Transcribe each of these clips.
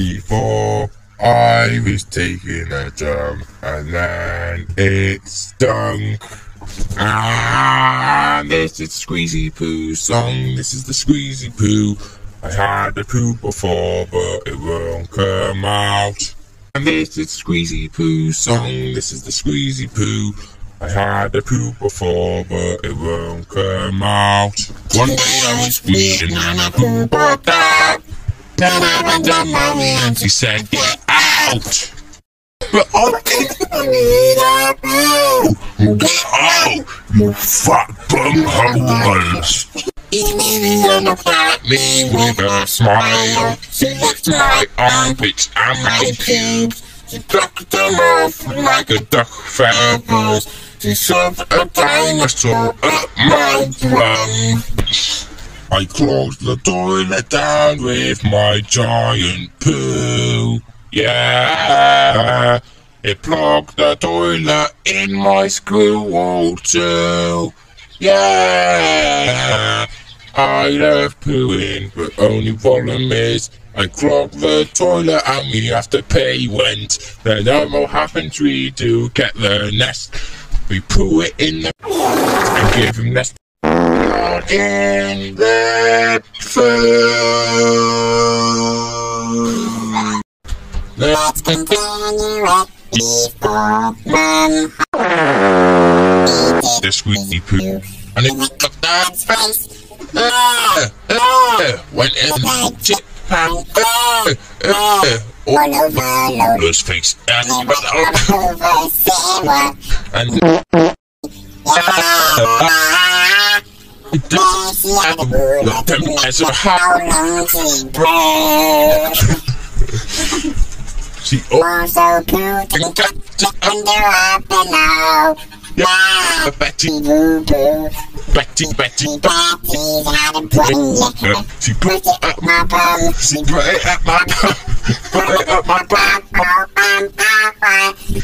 before. I was taking a jump and then it stunk. Ah, this is Squeezy Poo song. This is the Squeezy Poo. I had the poo before, but it won't come out. And this is Squeezy Poo song. This is the Squeezy Poo. I had the poo before, but it won't come out. One day I was feeding and a poo out. Then I went to mommy and she said, get out. But I didn't need a poo. Get out, you fat bum holes. Immediately looked at me with a smile. She licked my armpits and my pubes. She plucked them off like a duck feathers. She shoved a dinosaur up my bum. I closed the toilet down with my giant poo. Yeah, it plugged the toilet in my screw hole too. Yeah, I love pooing, but only problem is I clog the toilet and we have to pay rent. Then what happens we do get the nest. We poo it in the and give him nest in the before man the squeaky poo and it was the dad's face. Ah, ah, went in the chip pan. Ah, ah, all over Lola's face and he went over Sarah and ah, Look them as a how long she bread. She also put and got it under her pillow. Yeah, Betty boo boo. Betty, Betty, Betty's had a brain. She put it up my bum. She put it up my bum. Put it up my bum.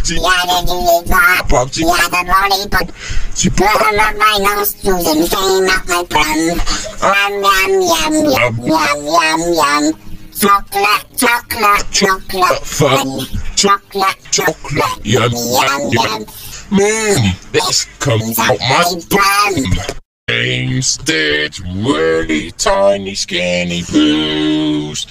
She had a lollipop. She had a lollipop. She put them up my nostrils and came up my bum. Yum, yum, yum, yum, yum, yum. Chocolate, chocolate, chocolate, fun. Chocolate, chocolate, yum, yum, yum. Mmm, this comes out my bum. Instead, really tiny skinny poos.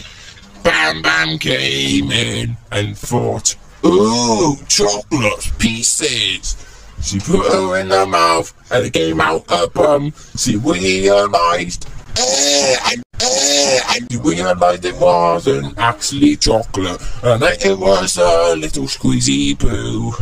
Bam Bam came in and thought, ooh, chocolate pieces. She put her in her mouth and it came out her bum. She realised, eh, eh, and she realised it wasn't actually chocolate and it was a little squeezy poo.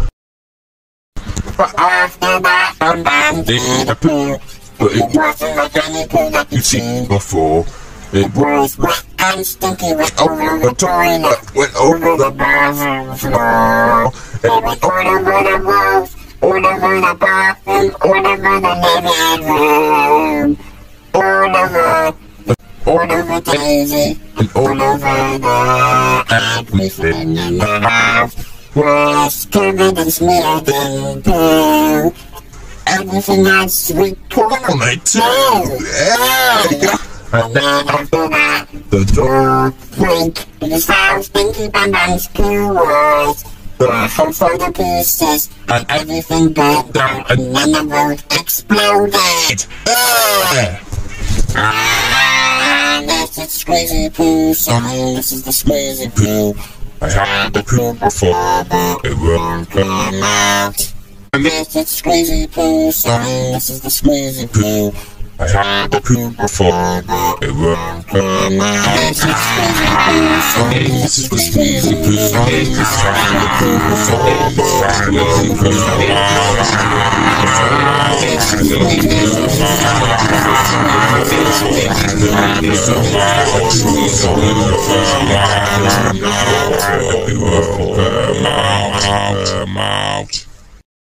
But after that, Bam did a poo. But it wasn't like any poo that you've seen before. It was wet and stinky, went over the toilet, went over the bathroom floor. It went all over the walls, all over the bathroom, all over the living room. All over, all over Daisy, and all over the everything in the house was covered in smeared in poo. Everything corn on it too. Yeah. And then after that, the door went and the sound stinky bam's poo was. The whole of pieces and everything burnt down and then the road exploded. Yeah. This is Squeezy Poo song. This is the Squeezy Poo. I had the poo before, but it won't come out. And this is Squeezy Poo song. This is the Squeezy Poo. I had the poo before, but it won't out. This is Squeezy Poo song. This is the Squeezy Poo song. This is had the poo before, but it won't come out. This is out.